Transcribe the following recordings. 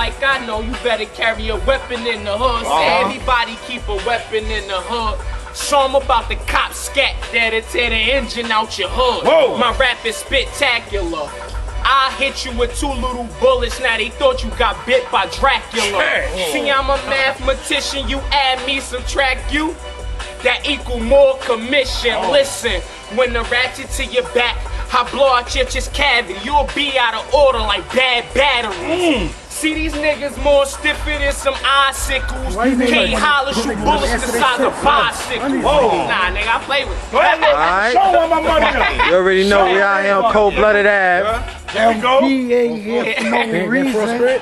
like I know, you better carry a weapon in the hood. Say Uh-huh. everybody keep a weapon in the hood. Show 'em about the cop scat that'll tear the engine out your hood. Whoa. My rap is spectacular. I hit you with two little bullets. Now they thought you got bit by Dracula. Hey. See, I'm a mathematician. You add me, subtract you. That equal more commission. Listen, when the ratchet to your back, I blow out your chest cavity. You'll be out of order like bad batteries. See these niggas more stiffer than some icicles. Why you Can't like- holler, you shoot bullets like the yesterday size of shit? bicycles. Whoa. Nah, nigga, I play with it. Go Alright. show all my money. You already know we out here on Cold Blooded Ave. There we go. He ain't here for no reason.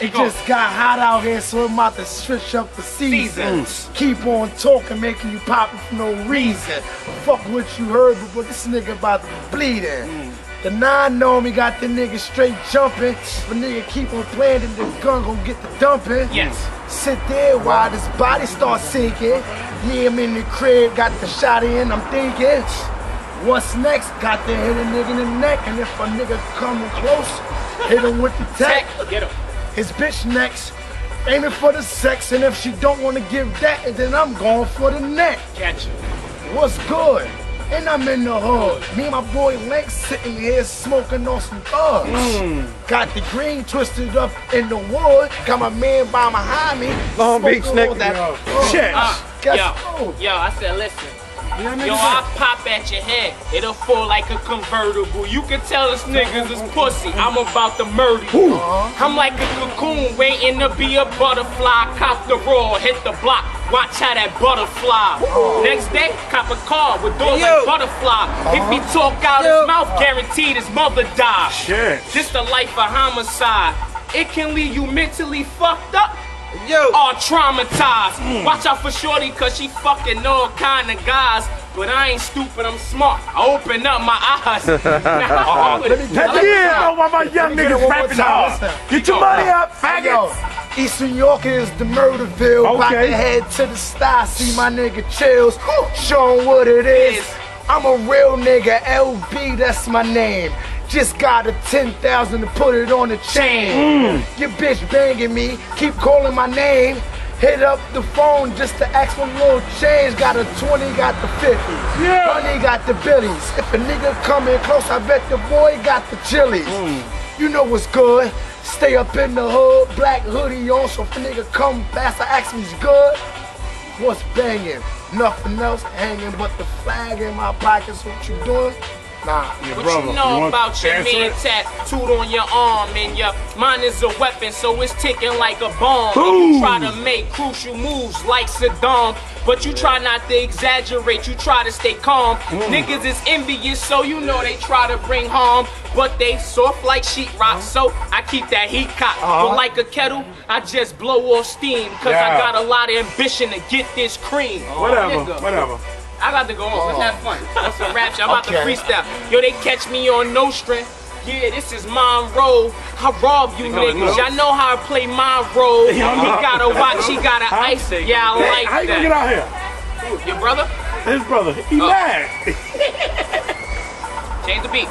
It just got hot out here, so I'm about to switch up the seasons. Seasons. Keep on talking, making you poppin' for no reason. Fuck what you heard, but, but this nigga about to be bleeding. The nine know me got the nigga straight jumping. If a nigga keep on playing, then the gun gon' get the dumping. Yes. Sit there while this body starts sinking. Yeah, I'm in the crib, got the shot in, I'm thinking. What's next? Got to hit a nigga in the neck, and if a nigga coming close, hit him with the tech. Tech, get him. His bitch next, aiming for the sex, and if she don't wanna give that, then I'm going for the neck. Catch him. What's good? And I'm in the hood. Me and my boy Link sitting here smoking on some thugs. Got the green twisted up in the wood. Got my man by behind me. Long Beach nigga. that Yo, thug. shit. Uh, yo, yo, I said, listen. Yeah, Yo, I pop at your head. It'll fall like a convertible. You can tell this niggas is pussy. I'm about to murder you. I'm like a cocoon waiting to be a butterfly. Cop the raw, hit the block. Watch how that butterfly. Next day, cop a car with doors Yo. like butterfly. If he uh-huh. talk out Yo. his mouth, guaranteed his mother die. Shit. This the life of homicide. It can leave you mentally fucked up Yo. all traumatized. Hmm. Watch out for Shorty, cause she fucking all kind of guys. But I ain't stupid, I'm smart. I open up my eyes. Nah, Let me get I Yeah, that. know why my young Let me get niggas rapping time. hard. Get your money up, Yo, faggots. East New York is the Murderville. About Okay. to head to the star, see my nigga chills. Show 'em what it is. I'm a real nigga, LB, that's my name. Just got a 10,000 to put it on the chain. Hmm. Your bitch banging me, keep calling my name. Hit up the phone just to ask for a little change. Got a 20, got the 50. Yeah. Money got the billies. If a nigga come in close, I bet the boy got the chilies. Hmm. You know what's good. Stay up in the hood, black hoodie on, so if a nigga come past, I ask him he's good. What's banging? Nothing else hanging but the flag in my pockets. What you doing? Nah. Your What brother, you know want about your man it? tattooed on your arm and your mine is a weapon, so it's ticking like a bomb. And you try to make crucial moves like Saddam, but you try not to exaggerate. You try to stay calm. Mm. Niggas is envious, so you know they try to bring harm, but they soft like sheetrock. So I keep that heat cocked, but uh-huh. like a kettle, I just blow off steam, cause I got a lot of ambition to get this cream. Whatever, Nigga. whatever. I got to go on. Let's have oh. fun. That's a rap shit. I'm about to freestyle. Yo, they catch me on no string. Yeah, this is my role. I rob you know niggas. notes? Y'all know how I play my role. He got a watch, he got an ice. Yeah, I Hey, like how you gonna get out here? Your brother? His brother, he Oh. mad. Change the beat.